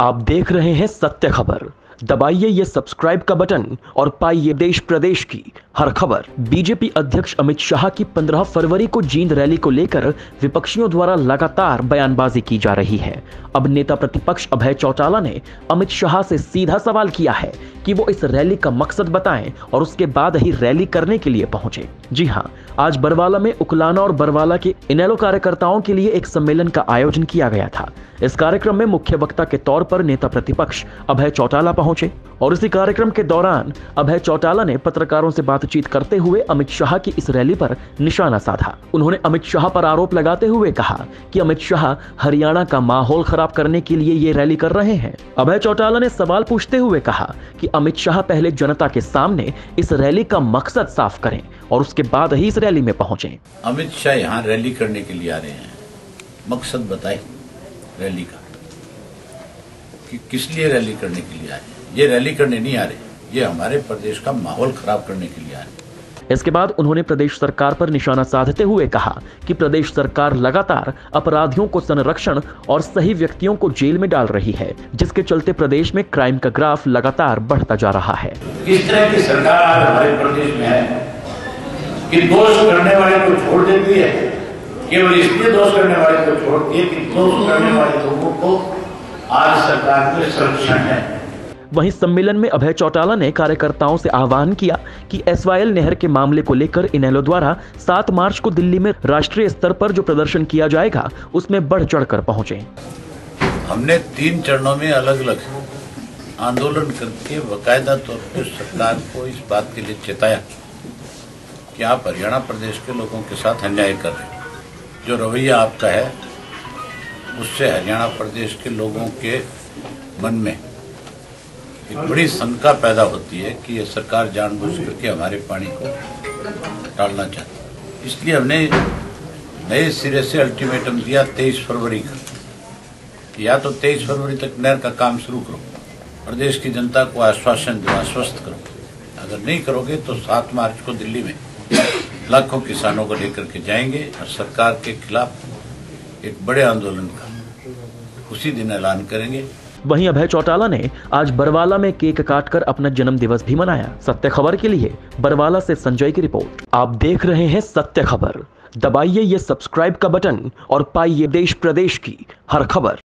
आप देख रहे हैं सत्य खबर। दबाइए ये सब्सक्राइब का बटन और पाइए देश प्रदेश की हर खबर, बीजेपी अध्यक्ष अमित शाह की 15 फरवरी को जींद रैली को लेकर विपक्षियों द्वारा लगातार बयानबाजी की जा रही है। अब नेता प्रतिपक्ष अभय चौटाला ने अमित शाह से सीधा सवाल किया है कि वो इस रैली का मकसद बताएँ और उसके बाद ही रैली करने के लिए पहुँचे। जी हाँ, आज बरवाला में उकलाना और बरवाला के इनेलो कार्यकर्ताओं के लिए एक सम्मेलन का आयोजन किया गया था। इस कार्यक्रम में मुख्य वक्ता के तौर पर नेता प्रतिपक्ष अभय चौटाला पहुँचे। और इसी कार्यक्रम के दौरान अभय चौटाला ने पत्रकारों से बातचीत करते हुए अमित शाह की इस रैली पर निशाना साधा। उन्होंने अमित शाह पर आरोप लगाते हुए कहा कि अमित शाह हरियाणा का माहौल खराब करने के लिए ये रैली कर रहे हैं। अभय चौटाला ने सवाल पूछते हुए कहा कि अमित शाह पहले जनता के सामने इस रैली का मकसद साफ़ करें और उसके बाद ही इस रैली में पहुँचे। अमित शाह यहाँ रैली करने के लिए आ रहे हैं। मकसद बताए रैली का कि किस लिए रैली करने के लिए आए ये रैली करने नहीं आ रहे। ये हमारे प्रदेश का माहौल खराब करने के लिए आ रहे। इसके बाद उन्होंने प्रदेश सरकार पर निशाना साधते हुए कहा कि प्रदेश सरकार लगातार अपराधियों को संरक्षण और सही व्यक्तियों को जेल में डाल रही है जिसके चलते प्रदेश में क्राइम का ग्राफ लगातार बढ़ता जा रहा है। किस तरह की सरकार आज हमारे प्रदेश में है? कि दोष करने वाले को छोड़ देती है? केवल इसलिए दोष करने वाले को छोड़ती है कि दोष करने वाले लोगों को आज सरकार में संरक्षण है। वहीं सम्मेलन में अभय चौटाला ने कार्यकर्ताओं से आह्वान किया कि एसवाईएल नहर के मामले को लेकर इनेलो द्वारा 7 मार्च को दिल्ली में राष्ट्रीय स्तर पर जो प्रदर्शन किया जाएगा, उसमें बढ़ चढ़ कर पहुँचे। हमने तीन चरणों में अलग अलग आंदोलन करके बकायदा तौर पर सरकार को इस बात के लिए चेताया कि आप हरियाणा प्रदेश के लोगों के साथ अन्याय कर रहे जो रवैया आपका है, उससे हरियाणा प्रदेश के लोगों के मन में एक बड़ी शंका पैदा होती है कि ये सरकार जानबूझ करके हमारे पानी को टालना चाहती है। इसलिए हमने नए सिरे से अल्टीमेटम दिया तेईस फरवरी का या तो तेईस फरवरी तक नहर का काम शुरू करो, प्रदेश की जनता को आश्वासन दो, आश्वस्त करो। अगर नहीं करोगे तो सात मार्च को दिल्ली में लाखों किसानों को लेकर के जाएँगे और सरकार के खिलाफ एक बड़े आंदोलन का उसी दिन ऐलान करेंगे। वहीं अभय चौटाला ने आज बरवाला में केक काटकर अपना जन्म दिवस भी मनाया। सत्य खबर के लिए बरवाला से संजय की रिपोर्ट। आप देख रहे हैं सत्य खबर। दबाइए ये सब्सक्राइब का बटन और पाइए देश प्रदेश की हर खबर।